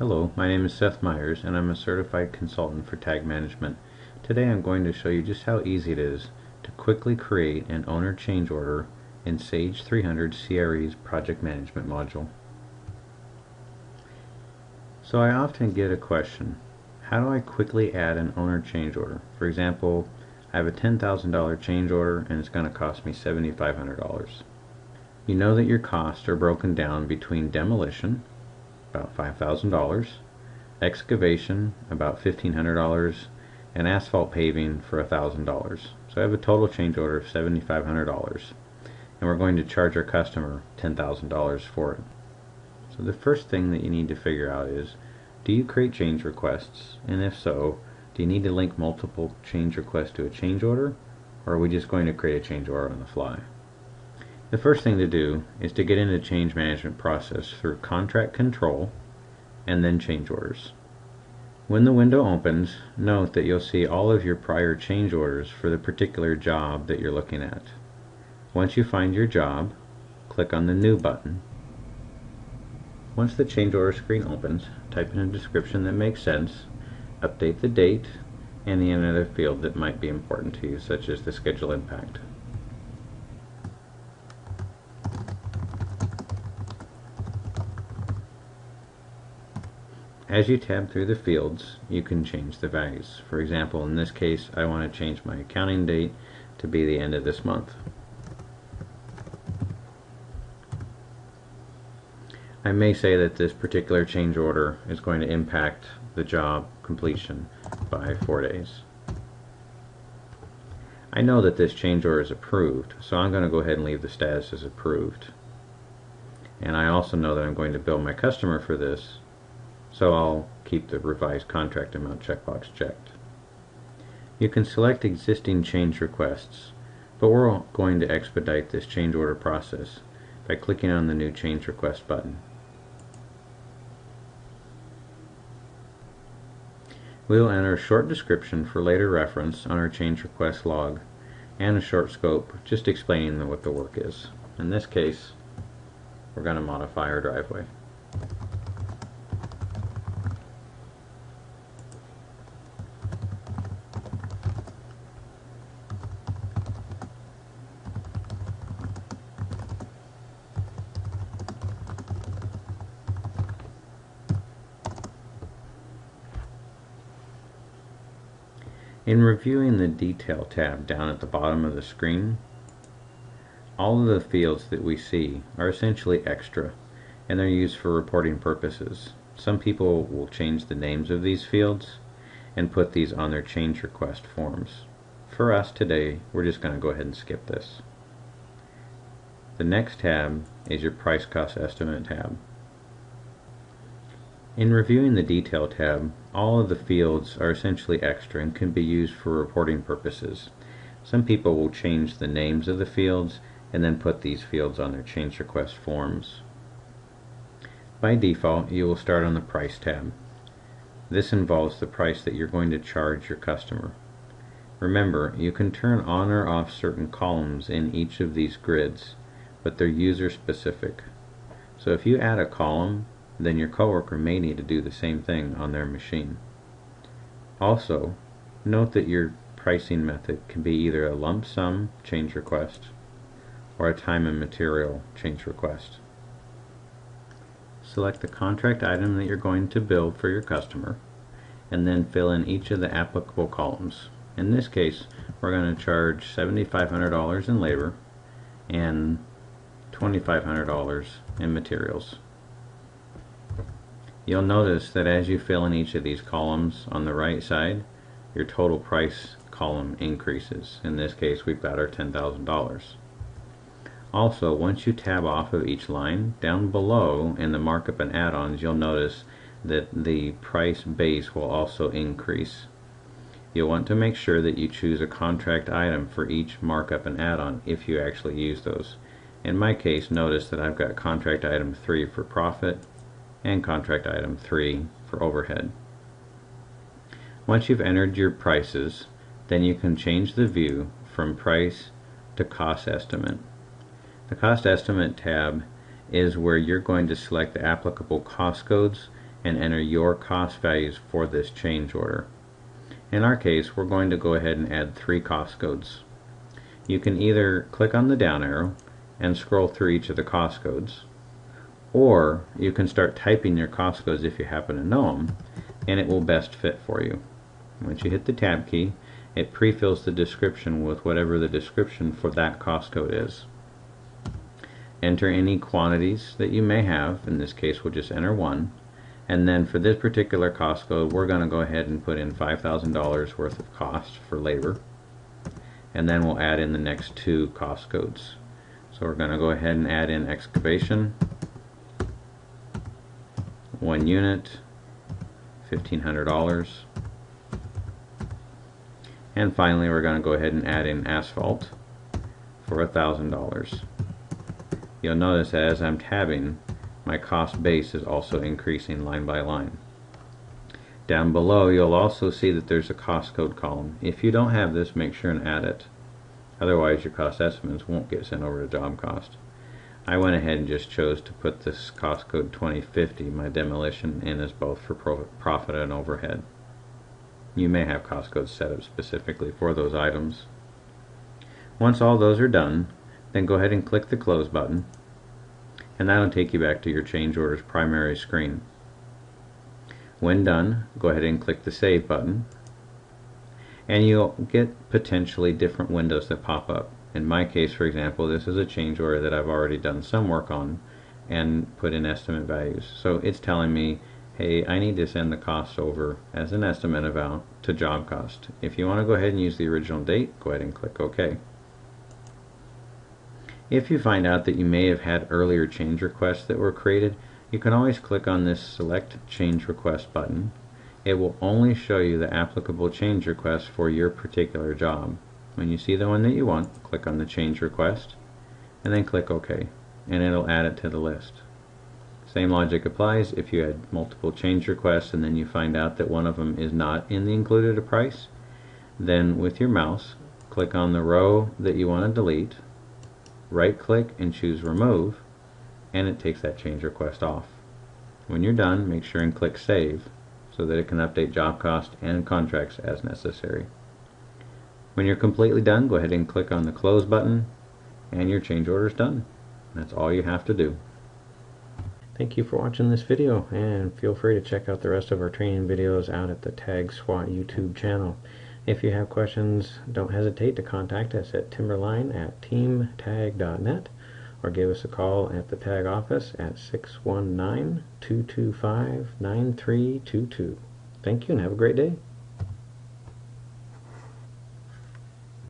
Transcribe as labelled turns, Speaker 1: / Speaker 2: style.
Speaker 1: Hello, my name is Seth Myers and I'm a certified consultant for tag management. Today I'm going to show you just how easy it is to quickly create an owner change order in Sage 300 CRE's project management module. So I often get a question, how do I quickly add an owner change order? For example, I have a $10,000 change order and it's going to cost me $7,500. You know that your costs are broken down between demolition, about $5,000, excavation, about $1,500, and asphalt paving for $1,000. So I have a total change order of $7,500 and we're going to charge our customer $10,000 for it. So the first thing that you need to figure out is do you create change requests and if so do you need to link multiple change requests to a change order or are we just going to create a change order on the fly? The first thing to do is to get into the change management process through contract control and then change orders. When the window opens, note that you'll see all of your prior change orders for the particular job that you're looking at. Once you find your job, click on the New button. Once the change order screen opens, type in a description that makes sense, update the date, and any other field that might be important to you, such as the schedule impact. As you tab through the fields, you can change the values. For example, in this case, I want to change my accounting date to be the end of this month. I may say that this particular change order is going to impact the job completion by four days. I know that this change order is approved, so I'm going to go ahead and leave the status as approved. And I also know that I'm going to bill my customer for this, so I'll keep the revised contract amount checkbox checked. You can select existing change requests, but we're going to expedite this change order process by clicking on the new change request button. We will enter a short description for later reference on our change request log and a short scope just explaining what the work is. In this case, we're going to modify our driveway. In reviewing the Detail tab down at the bottom of the screen, all of the fields that we see are essentially extra and they're used for reporting purposes. Some people will change the names of these fields and put these on their change request forms. For us today, we're just going to go ahead and skip this. The next tab is your price cost estimate tab. In reviewing the Detail tab, all of the fields are essentially extra and can be used for reporting purposes. Some people will change the names of the fields and then put these fields on their change request forms. By default, you will start on the Price tab. This involves the price that you're going to charge your customer. Remember, you can turn on or off certain columns in each of these grids, but they're user specific. So if you add a column then your coworker may need to do the same thing on their machine. Also, note that your pricing method can be either a lump sum change request or a time and material change request. Select the contract item that you're going to build for your customer and then fill in each of the applicable columns. In this case, we're going to charge $7,500 in labor and $2,500 in materials. You'll notice that as you fill in each of these columns on the right side, your total price column increases. In this case, we've got our $10,000. Also, once you tab off of each line, down below in the markup and add-ons, you'll notice that the price base will also increase. You'll want to make sure that you choose a contract item for each markup and add-on if you actually use those. In my case, notice that I've got contract item 3 for profit, and contract item 3 for overhead. Once you've entered your prices, then you can change the view from price to cost estimate. The cost estimate tab is where you're going to select the applicable cost codes and enter your cost values for this change order. In our case, we're going to go ahead and add three cost codes. You can either click on the down arrow and scroll through each of the cost codes, or you can start typing your cost codes if you happen to know them, and it will best fit for you. Once you hit the tab key, it pre-fills the description with whatever the description for that cost code is. Enter any quantities that you may have, in this case we'll just enter one, and then for this particular cost code we're going to go ahead and put in $5,000 worth of cost for labor, and then we'll add in the next two cost codes. So we're going to go ahead and add in excavation, one unit, $1,500. And finally, we're going to go ahead and add in asphalt for $1,000. You'll notice that as I'm tabbing, my cost base is also increasing line by line. Down below, you'll also see that there's a cost code column. If you don't have this, make sure and add it. Otherwise, your cost estimates won't get sent over to job cost. I went ahead and just chose to put this cost code 2050, my demolition, in as both for profit and overhead. You may have cost codes set up specifically for those items. Once all those are done, then go ahead and click the close button and that'll take you back to your change orders primary screen. When done, go ahead and click the save button and you'll get potentially different windows that pop up. In my case, for example, this is a change order that I've already done some work on and put in estimate values. So it's telling me hey, I need to send the cost over as an estimate amount to job cost. If you want to go ahead and use the original date, go ahead and click OK. If you find out that you may have had earlier change requests that were created, you can always click on this Select Change Request button. It will only show you the applicable change requests for your particular job. When you see the one that you want, click on the change request and then click OK and it'll add it to the list. Same logic applies if you had multiple change requests and then you find out that one of them is not in the included price. Then with your mouse, click on the row that you want to delete, right click and choose remove, and it takes that change request off. When you're done, make sure and click save so that it can update job cost and contracts as necessary. When you're completely done, go ahead and click on the close button and your change order is done. That's all you have to do. Thank you for watching this video and feel free to check out the rest of our training videos out at the Tag SWAT YouTube channel. If you have questions, don't hesitate to contact us at timberline at teamtag.net or give us a call at the tag office at 619-225-9322. Thank you and have a great day.